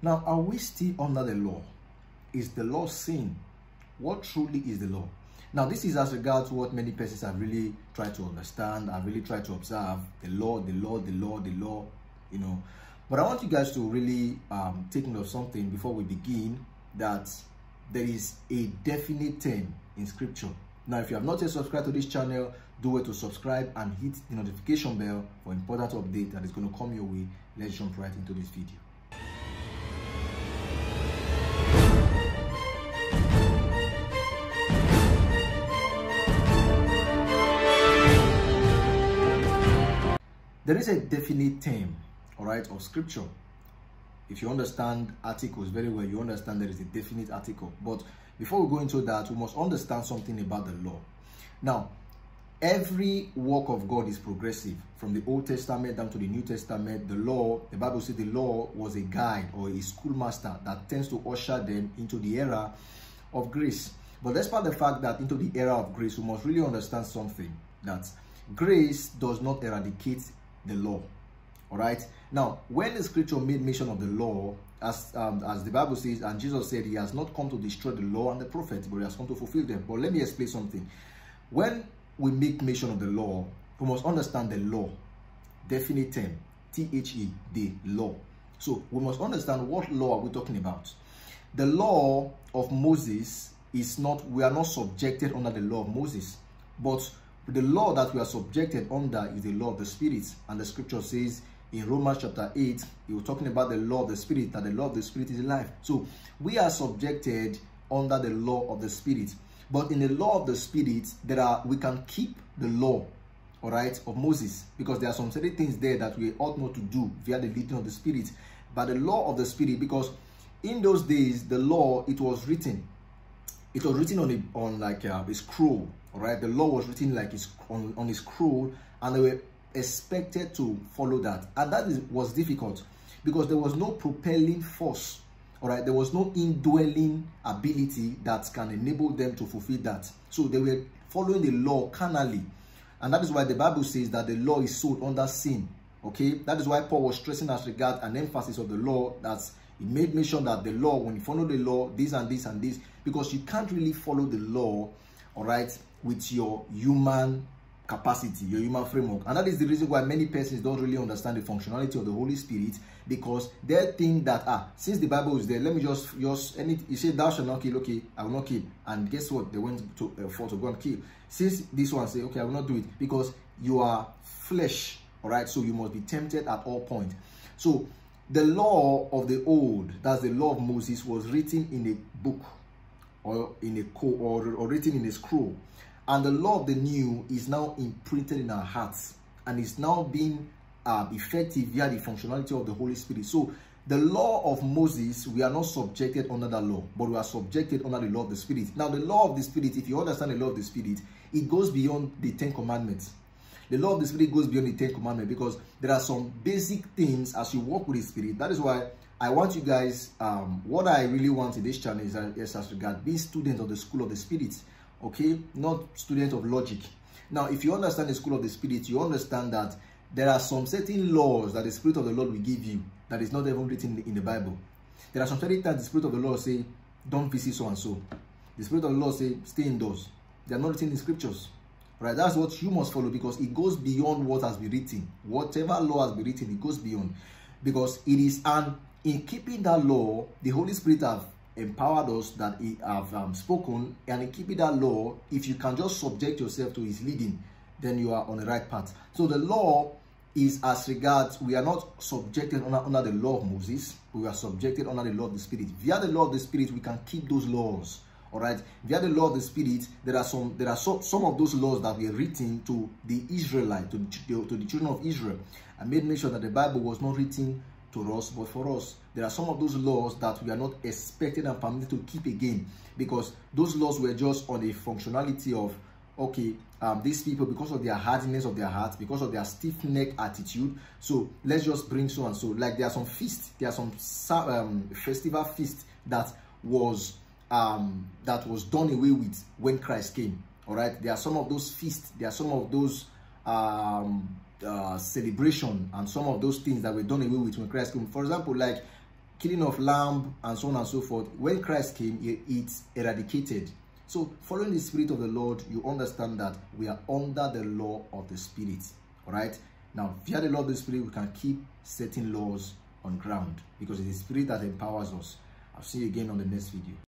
Now, are we still under the law? Is the law sin? What truly is the law? Now, this is as regards what many persons have really tried to understand and really tried to observe the law, the law, the law, the law, you know. But I want you guys to really um, take note of something before we begin that there is a definite term in scripture. Now, if you have not yet subscribed to this channel, do it to subscribe and hit the notification bell for important update that is going to come your way. Let's jump right into this video. There is a definite term, all right, of scripture. If you understand articles very well, you understand there is a definite article. But before we go into that, we must understand something about the law. Now, every work of God is progressive. From the Old Testament down to the New Testament, the law, the Bible says the law was a guide or a schoolmaster that tends to usher them into the era of grace. But despite the fact that into the era of grace, we must really understand something that grace does not eradicate the law. All right. Now, when the scripture made mention of the law, as um, as the Bible says, and Jesus said, He has not come to destroy the law and the prophets, but He has come to fulfill them. But let me explain something. When we make mention of the law, we must understand the law, definite term, T H E, the law. So we must understand what law are we talking about. The law of Moses is not, we are not subjected under the law of Moses, but the law that we are subjected under is the law of the Spirit. And the scripture says in Romans chapter 8, he was talking about the law of the Spirit, that the law of the Spirit is life. So we are subjected under the law of the Spirit. But in the law of the Spirit, there are we can keep the law, all right, of Moses, because there are some certain things there that we ought not to do via the leading of the Spirit. But the law of the Spirit, because in those days, the law, it was written. It was written on a, on like a, a scroll, all right. The law was written like it's on, on a scroll, and they were expected to follow that. And that is, was difficult because there was no propelling force all right there was no indwelling ability that can enable them to fulfill that so they were following the law carnally and that is why the bible says that the law is sold under sin okay that is why paul was stressing as regard an emphasis of the law that he made mention that the law when you follow the law this and this and this because you can't really follow the law all right with your human capacity, your human framework. And that is the reason why many persons don't really understand the functionality of the Holy Spirit because they think that, ah, since the Bible is there, let me just, just any, you say, thou shalt not kill, okay, I will not kill. And guess what? They went to, uh, for to go and kill. Since this one say, okay, I will not do it because you are flesh, all right? So you must be tempted at all points. So the law of the old, that's the law of Moses, was written in a book or in a co or, or written in a scroll and the law of the new is now imprinted in our hearts and is now being uh, effective via the functionality of the Holy Spirit. So the law of Moses, we are not subjected under that law, but we are subjected under the law of the Spirit. Now, the law of the Spirit, if you understand the law of the Spirit, it goes beyond the Ten Commandments. The law of the Spirit goes beyond the Ten Commandments because there are some basic things as you walk with the Spirit. That is why I want you guys, um, what I really want in this channel is, is as regard being students of the School of the Spirit okay? Not students of logic. Now if you understand the school of the spirit you understand that there are some certain laws that the spirit of the lord will give you that is not even written in the bible. There are some certain times the spirit of the lord say don't visit so and so. The spirit of the lord say stay indoors. They are not written in scriptures. Right? That's what you must follow because it goes beyond what has been written. Whatever law has been written it goes beyond. Because it is and in keeping that law the holy spirit have empowered us that he have um, spoken and keep keeping that law. If you can just subject yourself to his leading then you are on the right path. So the law is as regards we are not subjected under, under the law of moses. We are subjected under the law of the spirit. Via the law of the spirit we can keep those laws. All right? Via the law of the spirit there are some there are so, some of those laws that were written to the israelite to the, to the children of israel. I made mention that the bible was not written to us, but for us, there are some of those laws that we are not expected and permitted to keep again because those laws were just on the functionality of okay um, these people because of their hardness of their heart because of their stiff neck attitude so let's just bring so and so. Like there are some feasts there are some um, festival feast that was um, that was done away with when christ came all right? There are some of those feasts there are some of those um, uh, celebration and some of those things that were done away with when Christ came. For example, like killing of lamb and so on and so forth. When christ came it's eradicated. So following the spirit of the lord you understand that we are under the law of the spirit all right? Now via the law of the spirit we can keep certain laws on ground because it is spirit that empowers us. I'll see you again on the next video